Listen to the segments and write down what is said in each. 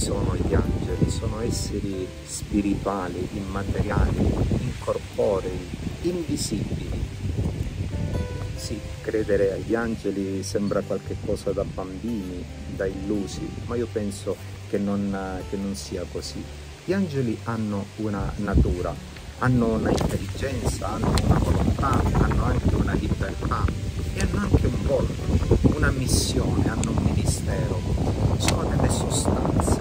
sono gli angeli? Sono esseri spirituali, immateriali, incorporei, invisibili. Sì, credere agli angeli sembra qualcosa da bambini, da illusi, ma io penso che non, che non sia così. Gli angeli hanno una natura, hanno una intelligenza, hanno una volontà, hanno anche una libertà e hanno anche un volto, una missione, hanno un ministero. Sono delle sostanze,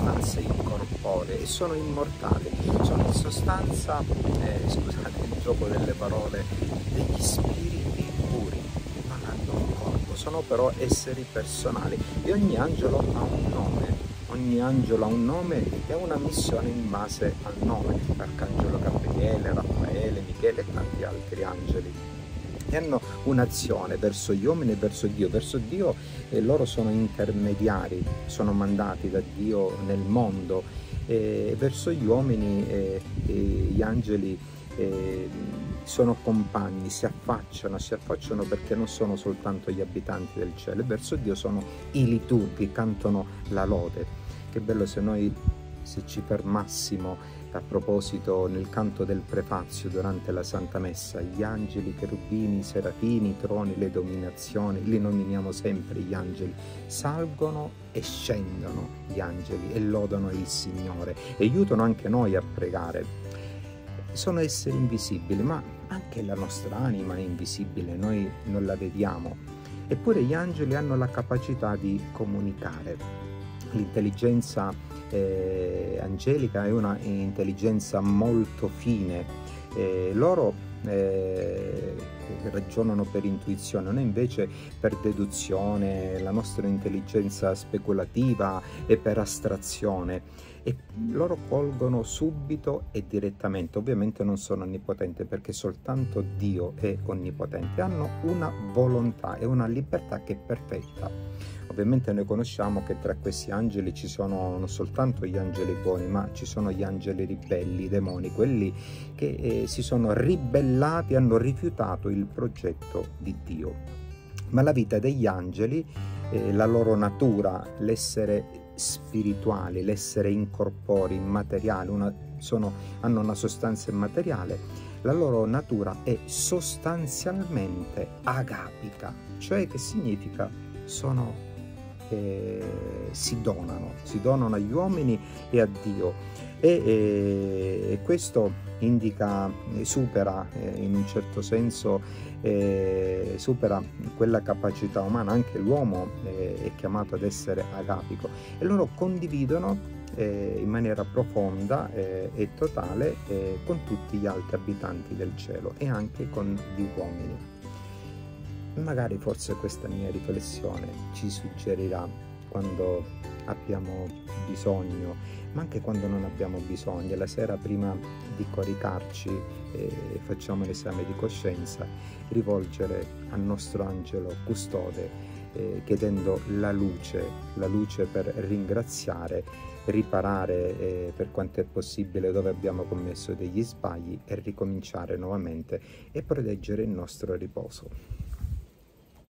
sostanze incorporee e sono immortali. Sono in sostanza, eh, scusate il gioco delle parole, degli spiriti puri, non hanno un corpo, sono però esseri personali e ogni angelo ha un nome ogni angelo ha un nome e ha una missione in base al nome, Arcangelo Gabriele, Raffaele, Michele e tanti altri angeli. Hanno un'azione verso gli uomini e verso Dio. Verso Dio eh, loro sono intermediari, sono mandati da Dio nel mondo. E verso gli uomini eh, eh, gli angeli eh, sono compagni, si affacciano, si affacciano perché non sono soltanto gli abitanti del cielo, verso Dio sono i liturghi, cantano la lode. Che bello se noi se ci fermassimo a proposito nel canto del prefazio durante la Santa Messa, gli angeli, i cherubini, i serafini, i troni, le dominazioni, li nominiamo sempre gli angeli, salgono e scendono gli angeli e lodano il Signore e aiutano anche noi a pregare. Sono esseri invisibili, ma anche la nostra anima è invisibile, noi non la vediamo. Eppure gli angeli hanno la capacità di comunicare l'intelligenza eh, angelica è una intelligenza molto fine. Eh, loro eh, ragionano per intuizione, noi invece per deduzione, la nostra intelligenza speculativa e per astrazione e loro colgono subito e direttamente. Ovviamente non sono onnipotenti perché soltanto Dio è onnipotente, hanno una volontà e una libertà che è perfetta. Ovviamente noi conosciamo che tra questi angeli ci sono non soltanto gli angeli buoni, ma ci sono gli angeli ribelli, i demoni, quelli che eh, si sono ribellati, hanno rifiutato il progetto di Dio. Ma la vita degli angeli, eh, la loro natura, l'essere spirituali, l'essere incorpori, immateriali, una, sono, hanno una sostanza immateriale, la loro natura è sostanzialmente agapica, cioè che significa sono eh, si donano, si donano agli uomini e a Dio e, e, questo indica, supera eh, in un certo senso, eh, supera quella capacità umana, anche l'uomo eh, è chiamato ad essere agapico e loro condividono eh, in maniera profonda eh, e totale eh, con tutti gli altri abitanti del cielo e anche con gli uomini. Magari forse questa mia riflessione ci suggerirà quando abbiamo bisogno, ma anche quando non abbiamo bisogno. La sera prima di coricarci e facciamo l'esame di coscienza, rivolgere al nostro angelo custode eh, chiedendo la luce, la luce per ringraziare, riparare eh, per quanto è possibile dove abbiamo commesso degli sbagli e ricominciare nuovamente e proteggere il nostro riposo.